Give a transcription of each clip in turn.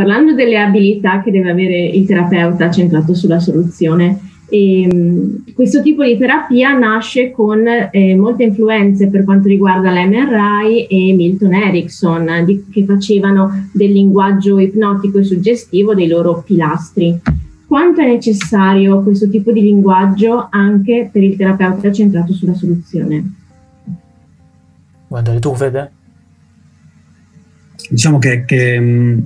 parlando delle abilità che deve avere il terapeuta centrato sulla soluzione, e, ehm, questo tipo di terapia nasce con eh, molte influenze per quanto riguarda l'MRI e Milton Erickson, di, che facevano del linguaggio ipnotico e suggestivo dei loro pilastri. Quanto è necessario questo tipo di linguaggio anche per il terapeuta centrato sulla soluzione? Guarda, tu Fede? Diciamo che, che mh, mm,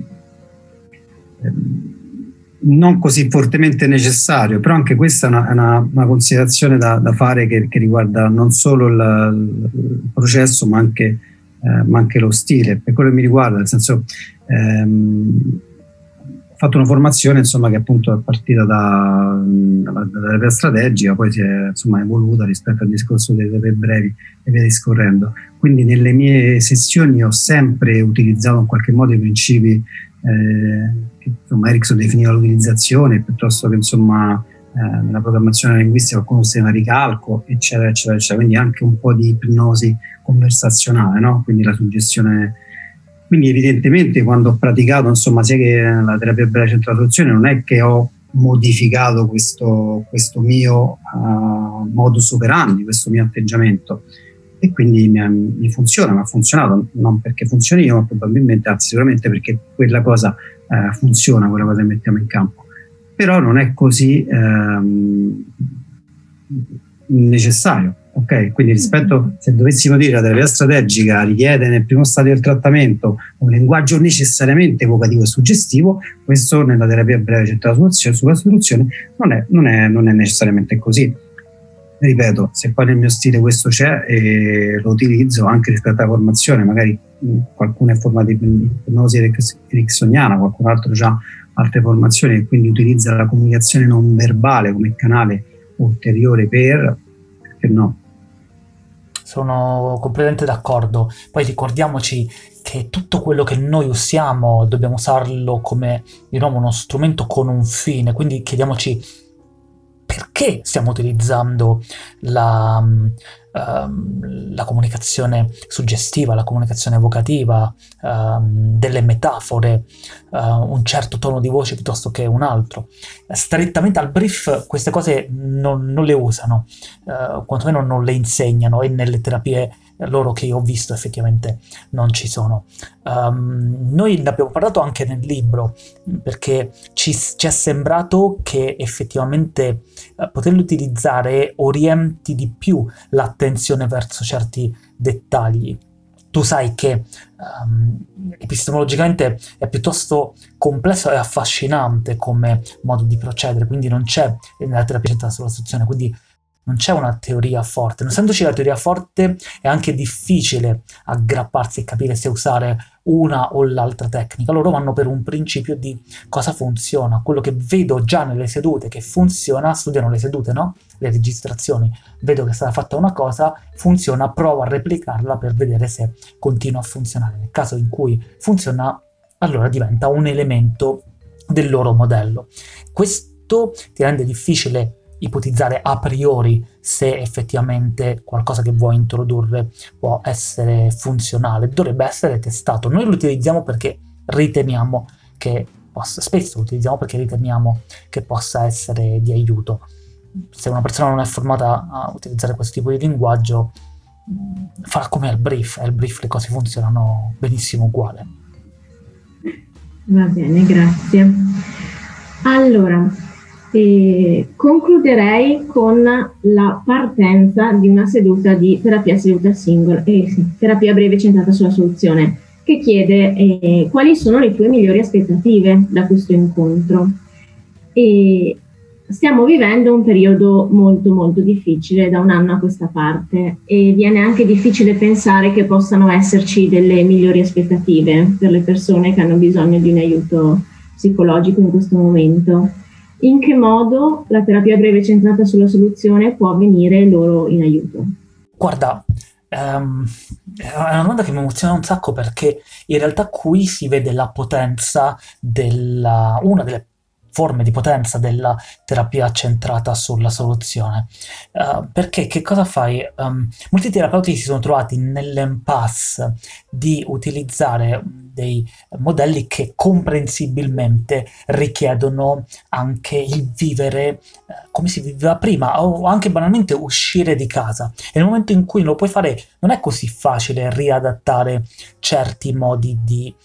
non così fortemente necessario, però anche questa è una, una, una considerazione da, da fare che, che, riguarda non solo il, il processo ma anche, eh, ma anche, lo stile, per quello che mi riguarda, nel senso ehm, ho fatto una formazione insomma, che appunto è partita da, dalla, dalla strategica, poi si è insomma, evoluta rispetto al discorso dei terapie brevi e via discorrendo. Quindi nelle mie sessioni ho sempre utilizzato in qualche modo i principi eh, insomma, Erickson definiva l'utilizzazione piuttosto che insomma, eh, nella programmazione linguistica qualcuno sistema ricalco, eccetera, eccetera, eccetera. Quindi anche un po' di ipnosi conversazionale, no? quindi la suggestione. Quindi evidentemente quando ho praticato insomma, sia che la terapia breve centrale non è che ho modificato questo, questo mio uh, modus operandi, questo mio atteggiamento e quindi mi, mi, funziona, ma ha funzionato non perché funzioni io, ma probabilmente, anzi sicuramente perché quella cosa eh, funziona, quella cosa che mettiamo in campo. Però non è così ehm, necessario. Ok, quindi rispetto se dovessimo dire la terapia strategica richiede nel primo stadio del trattamento un linguaggio necessariamente evocativo e suggestivo, questo nella terapia breve centrata sulla soluzione non è, non, è, non è necessariamente così ripeto, se poi nel mio stile questo c'è e lo utilizzo anche rispetto alla formazione, magari qualcuno è formato in ipnosi ericksoniana, qualcun altro ha altre formazioni e quindi utilizza la comunicazione non verbale come canale ulteriore per, perché no? Sono completamente d'accordo. Poi ricordiamoci che tutto quello che noi usiamo dobbiamo usarlo come di nuovo uno strumento con un fine, quindi chiediamoci perché stiamo utilizzando la, um, la comunicazione suggestiva, la comunicazione evocativa, um, delle metafore, uh, un certo tono di voce piuttosto che un altro. Strettamente al brief queste cose non, non le usano, uh, quantomeno non le insegnano e nelle terapie loro che io ho visto effettivamente non ci sono. Um, noi ne abbiamo parlato anche nel libro perché ci, ci è sembrato che effettivamente uh, poterli utilizzare orienti di più l'attenzione verso certi dettagli. Tu sai che um, epistemologicamente è piuttosto complesso e affascinante come modo di procedere, quindi non c'è nella terapia centrata sulla situazione, quindi non c'è una teoria forte. Non essendoci la teoria forte è anche difficile aggrapparsi e capire se usare una o l'altra tecnica. Loro vanno per un principio di cosa funziona. Quello che vedo già nelle sedute che funziona, studiano le sedute, no? Le registrazioni. Vedo che è stata fatta una cosa, funziona, provo a replicarla per vedere se continua a funzionare. Nel caso in cui funziona, allora diventa un elemento del loro modello. Questo ti rende difficile ipotizzare a priori se effettivamente qualcosa che vuoi introdurre può essere funzionale, dovrebbe essere testato. Noi lo utilizziamo perché riteniamo che possa, spesso lo utilizziamo perché riteniamo che possa essere di aiuto. Se una persona non è formata a utilizzare questo tipo di linguaggio, farà come al brief, al brief le cose funzionano benissimo uguale. Va bene, grazie. Allora, e concluderei con la partenza di una seduta di terapia seduta singola, eh, terapia breve centrata sulla soluzione, che chiede eh, quali sono le tue migliori aspettative da questo incontro. E stiamo vivendo un periodo molto molto difficile da un anno a questa parte e viene anche difficile pensare che possano esserci delle migliori aspettative per le persone che hanno bisogno di un aiuto psicologico in questo momento in che modo la terapia breve centrata sulla soluzione può venire loro in aiuto? Guarda, um, è una domanda che mi emoziona un sacco perché in realtà qui si vede la potenza della una delle forme di potenza della terapia centrata sulla soluzione. Uh, perché che cosa fai? Um, molti terapeuti si sono trovati nell'impasse di utilizzare dei modelli che comprensibilmente richiedono anche il vivere uh, come si viveva prima o anche banalmente uscire di casa. E nel momento in cui lo puoi fare non è così facile riadattare certi modi di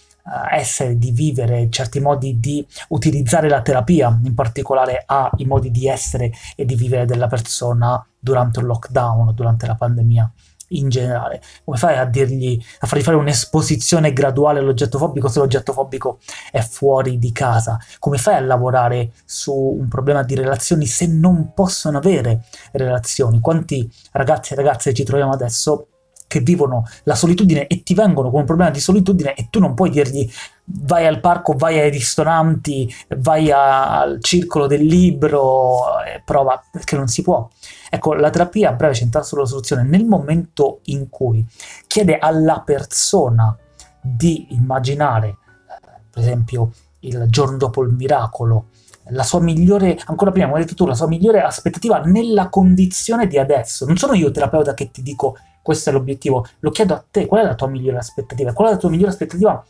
essere, di vivere, certi modi di utilizzare la terapia, in particolare ai modi di essere e di vivere della persona durante il lockdown, durante la pandemia in generale. Come fai a dirgli, a fargli fare un'esposizione graduale all'oggetto fobico se l'oggetto fobico è fuori di casa? Come fai a lavorare su un problema di relazioni se non possono avere relazioni? Quanti ragazzi e ragazze ci troviamo adesso che vivono la solitudine e ti vengono con un problema di solitudine e tu non puoi dirgli vai al parco, vai ai ristoranti, vai a, al circolo del libro, e prova, perché non si può. Ecco, la terapia a breve centrata sulla soluzione nel momento in cui chiede alla persona di immaginare, eh, per esempio, il giorno dopo il miracolo, la sua migliore, ancora prima, come hai detto tu, la sua migliore aspettativa nella condizione di adesso. Non sono io terapeuta che ti dico questo è l'obiettivo, lo chiedo a te, qual è la tua migliore aspettativa? Qual è la tua migliore aspettativa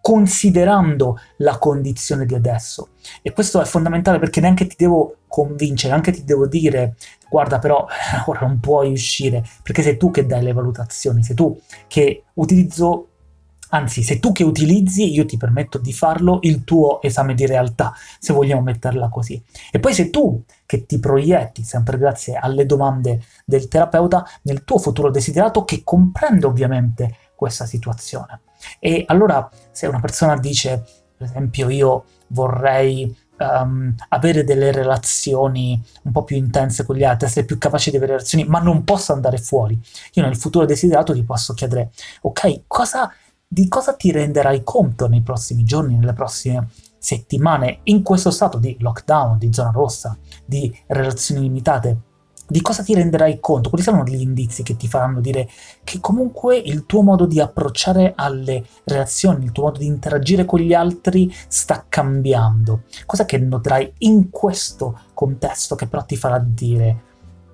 considerando la condizione di adesso? E questo è fondamentale perché neanche ti devo convincere, neanche ti devo dire guarda però ora non puoi uscire, perché sei tu che dai le valutazioni, sei tu che utilizzo Anzi, sei tu che utilizzi, io ti permetto di farlo, il tuo esame di realtà, se vogliamo metterla così. E poi sei tu che ti proietti, sempre grazie alle domande del terapeuta, nel tuo futuro desiderato che comprende ovviamente questa situazione. E allora, se una persona dice, per esempio, io vorrei um, avere delle relazioni un po' più intense con gli altri, essere più capace di avere relazioni, ma non posso andare fuori. Io nel futuro desiderato ti posso chiedere, ok, cosa di cosa ti renderai conto nei prossimi giorni, nelle prossime settimane, in questo stato di lockdown, di zona rossa, di relazioni limitate. Di cosa ti renderai conto? Quali saranno gli indizi che ti faranno dire che comunque il tuo modo di approcciare alle relazioni, il tuo modo di interagire con gli altri sta cambiando? Cosa che noterai in questo contesto che però ti farà dire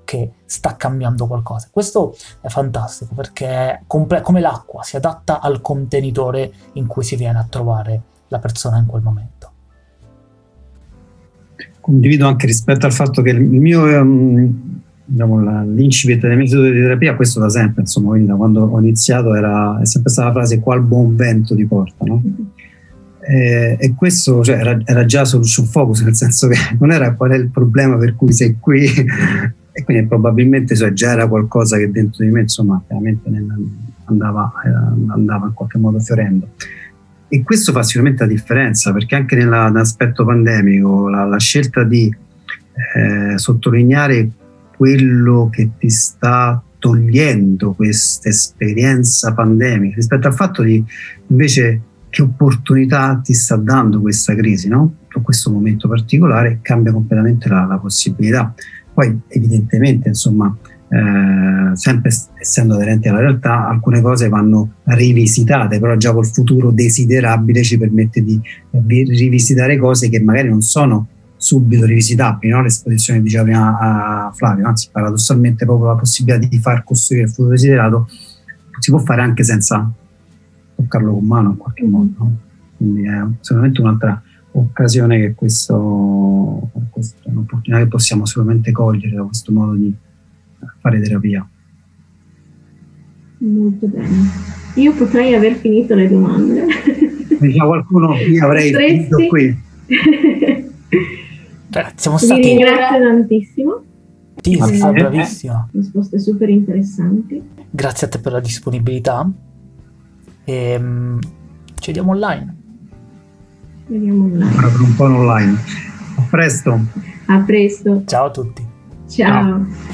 che sta cambiando qualcosa. Questo è fantastico perché comple- come l'acqua si adatta al contenitore in cui si viene a trovare la persona in quel momento. Condivido anche rispetto al fatto che il mio um, diciamo, l'incipit delle mie metodi di terapia, questo da sempre, insomma, quindi da quando ho iniziato era, è sempre stata la frase qual buon vento ti porta, no? E, e, questo cioè, era, era, già solution focus, nel senso che non era qual è il problema per cui sei qui, e quindi probabilmente cioè, già era qualcosa che dentro di me insomma veramente andava, andava in qualche modo fiorendo e questo fa sicuramente la differenza perché anche nella, nell'aspetto pandemico la, la scelta di eh, sottolineare quello che ti sta togliendo questa esperienza pandemica rispetto al fatto di invece che opportunità ti sta dando questa crisi, no? o questo momento particolare, cambia completamente la, la possibilità. Poi evidentemente, insomma, eh, sempre essendo aderenti alla realtà, alcune cose vanno rivisitate, però già col futuro desiderabile ci permette di, rivisitare cose che magari non sono subito rivisitabili, no? l'esposizione diceva prima a Flavio, anzi paradossalmente proprio la possibilità di far costruire il futuro desiderato si può fare anche senza toccarlo con mano in qualche modo. No? Quindi è sicuramente un'altra occasione che questo, questa è un'opportunità che possiamo sicuramente cogliere da questo modo di fare terapia. Molto bene. Io potrei aver finito le domande. Diciamo qualcuno, io avrei finito qui. Beh, siamo stati... Vi ringrazio tantissimo. Sì, sei stata bravissima. Risposte super interessanti. Grazie a te per la disponibilità. E, um, ci vediamo online. Vediamo online. per un po' online. A presto. A presto. Ciao a tutti. Ciao. Ciao.